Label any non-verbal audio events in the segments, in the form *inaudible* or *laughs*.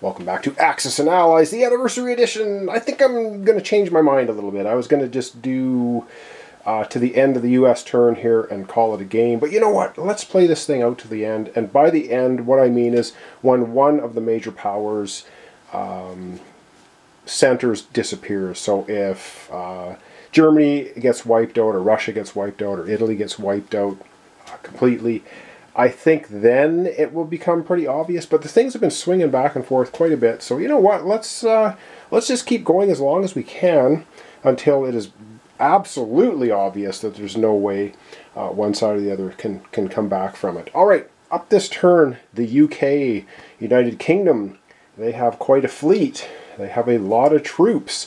Welcome back to Axis and Allies, the anniversary edition. I think I'm going to change my mind a little bit. I was going to just do uh, to the end of the U.S. turn here and call it a game. But you know what? Let's play this thing out to the end. And by the end, what I mean is when one of the major powers um, centers disappears. So if uh, Germany gets wiped out, or Russia gets wiped out, or Italy gets wiped out uh, completely, I think then it will become pretty obvious. But the things have been swinging back and forth quite a bit. So you know what? Let's uh, let's just keep going as long as we can until it is absolutely obvious that there's no way uh, one side or the other can can come back from it. All right, up this turn, the UK, United Kingdom, they have quite a fleet. They have a lot of troops.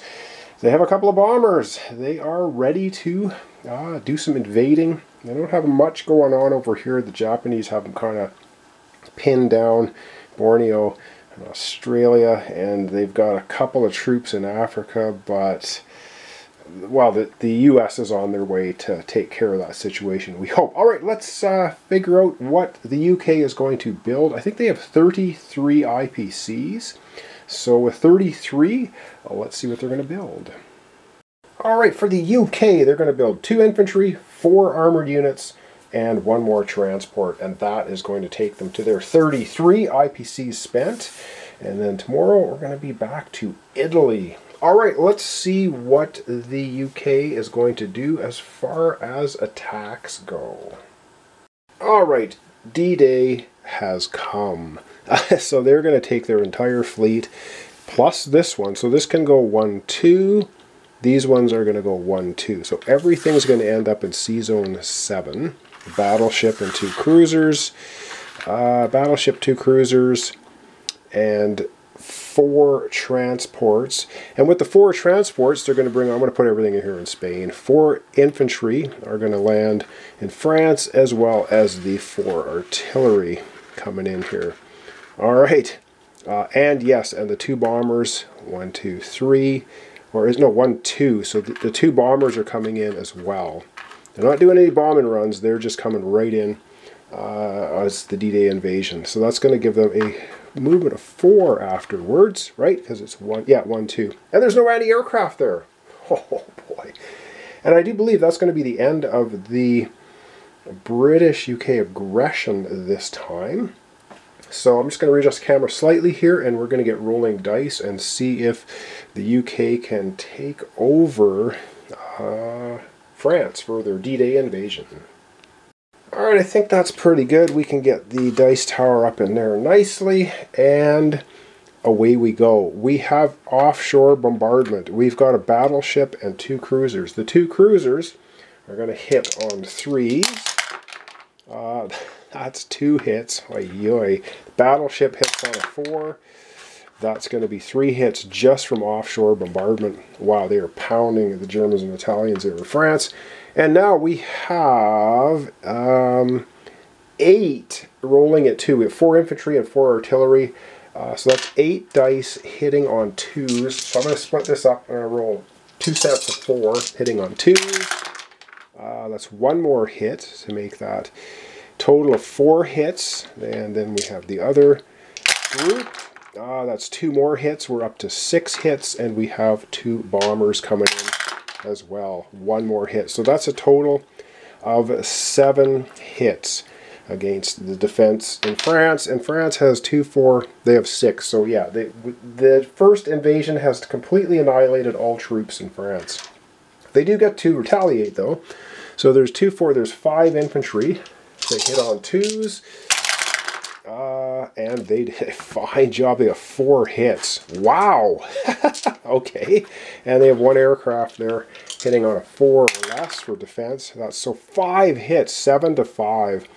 They have a couple of bombers. They are ready to uh, do some invading. They don't have much going on over here. The Japanese have them kind of pinned down. Borneo and Australia, and they've got a couple of troops in Africa, but well, the, the U.S. is on their way to take care of that situation, we hope. All right, let's uh, figure out what the U.K. is going to build. I think they have 33 IPCs. So with 33, let's see what they're going to build. All right, for the UK, they're going to build two infantry, four armored units, and one more transport. And that is going to take them to their 33 IPCs spent. And then tomorrow, we're going to be back to Italy. All right, let's see what the UK is going to do as far as attacks go. All right, D-Day has come. *laughs* so they're going to take their entire fleet plus this one. So this can go 1, 2, these ones are going to go 1, 2. So everything's going to end up in sea zone 7. Battleship and two cruisers. Uh, battleship, two cruisers, and four transports. And with the four transports, they're going to bring, I'm going to put everything in here in Spain. Four infantry are going to land in France, as well as the four artillery coming in here. All right. Uh, and yes, and the two bombers, one, two, three, or is no one two? So the, the, two bombers are coming in as well. They're not doing any bombing runs. They're just coming right in uh, as the D-Day invasion. So that's going to give them a movement of four afterwards right? Because it's one yeah one two. And there's no anti-aircraft there. *laughs* Oh boy. And I do believe that's going to be the end of the British UK aggression this time so I'm just going to readjust the camera slightly here and we're going to get rolling dice and see if the UK can take over uh, France for their D-Day invasion. Alright, I think that's pretty good. We can get the dice tower up in there nicely and away we go. We have offshore bombardment. We've got a battleship and two cruisers. The two cruisers are going to hit on threes. Uh, that's two hits. Oy. Battleship hits on a four. That's going to be three hits just from offshore bombardment while they are pounding the Germans and Italians over France. And now we have um, eight rolling at two. We have four infantry and four artillery. Uh, so that's eight dice hitting on twos. So I'm going to split this up and roll two sets of four hitting on twos. Uh, that's one more hit to make that total of four hits. And then we have the other group. Ah, that's two more hits. We're up to six hits, and we have two bombers coming in as well. One more hit. So that's a total of seven hits against the defense in France. And France has two, four, they have six. So yeah, they, the first invasion has completely annihilated all troops in France. They do get to retaliate though. So there's two, four, there's five infantry. They hit on twos. Uh, and they did a *laughs* fine job. They have four hits. Wow. *laughs* okay. And they have one aircraft there hitting on a four or less for defense. That's so five hits, seven to five.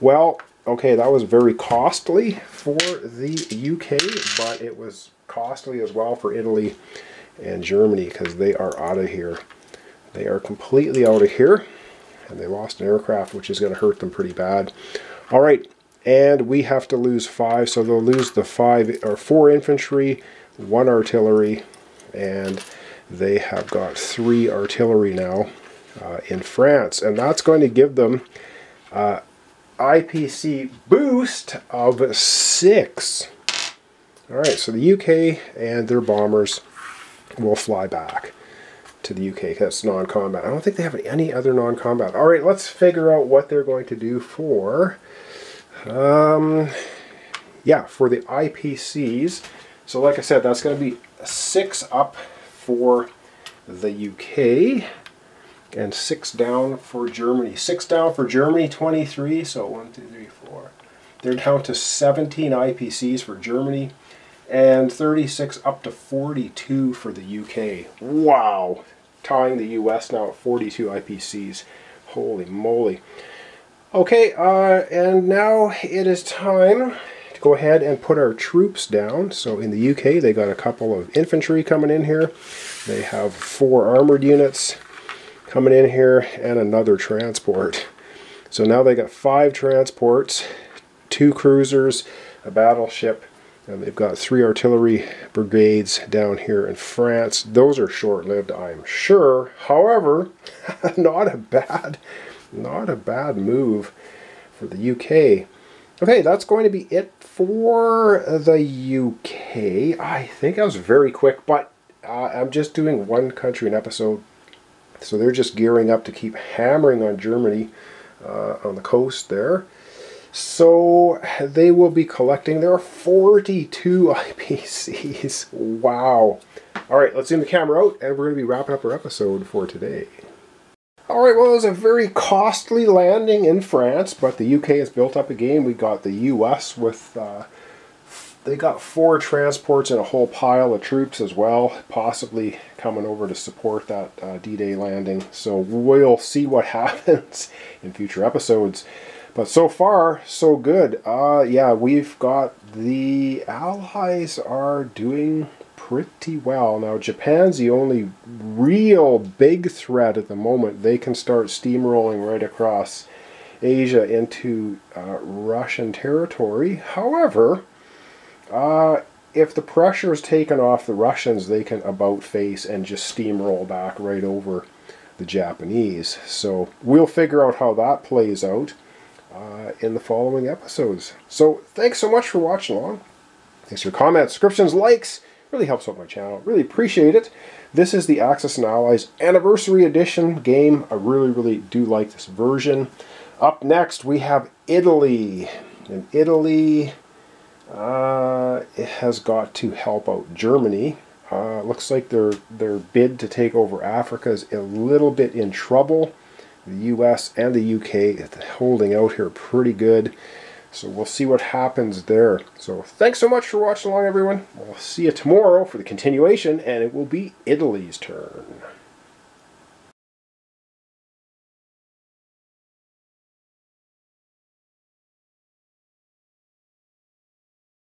Well, okay, that was very costly for the UK, but it was costly as well for Italy and Germany because they are out of here. They are completely out of here and they lost an aircraft, which is going to hurt them pretty bad. All right, and we have to lose five, so they'll lose the five or four infantry, one artillery, and they have got three artillery now uh, in France, and that's going to give them uh, IPC boost of six. All right, so the UK and their bombers will fly back to the UK. That's non-combat. I don't think they have any other non-combat. All right, let's figure out what they're going to do for, um, yeah, for the IPCs. So like I said, that's going to be six up for the UK and six down for Germany. Six down for Germany, 23. So one, two, three, four. They're down to 17 IPCs for Germany and 36 up to 42 for the UK. Wow! Tying the US now at 42 IPCs. Holy moly. Okay, uh, and now it is time to go ahead and put our troops down. So in the UK, they got a couple of infantry coming in here. They have four armored units coming in here and another transport. So now they got five transports, two cruisers, a battleship, and they've got three artillery brigades down here in France. Those are short-lived, I'm sure. However, *laughs* not a bad, not a bad move for the UK. Okay, that's going to be it for the UK. I think I was very quick, but uh, I'm just doing one country an episode. So they're just gearing up to keep hammering on Germany uh, on the coast there. So they will be collecting there are 42 *laughs* IPCs. Wow. All right, let's zoom the camera out and we're going to be wrapping up our episode for today. All right, well, it was a very costly landing in France, but the UK has built up a game. We got the US with, uh, they got four transports and a whole pile of troops as well, possibly coming over to support that uh, D-Day landing. So we'll see what *laughs* happens in future episodes. But so far, so good. Uh, yeah, we've got the Allies are doing pretty well. Now, Japan's the only real big threat at the moment. They can start steamrolling right across Asia into uh, Russian territory. However, uh, if the pressure is taken off the Russians, they can about face and just steamroll back right over the Japanese. So we'll figure out how that plays out uh, in the following episodes. So thanks so much for watching along. Thanks for your comments, subscriptions, likes. Really helps out my channel. Really appreciate it. This is the Axis and Allies Anniversary Edition game. I really, really do like this version. Up next, we have Italy. And Italy uh, has got to help out Germany. Uh, looks like their their bid to take over Africa is a little bit in trouble the US and the UK holding out here pretty good. So we'll see what happens there. So thanks so much for watching along, everyone. We'll see you tomorrow for the continuation, and it will be Italy's turn.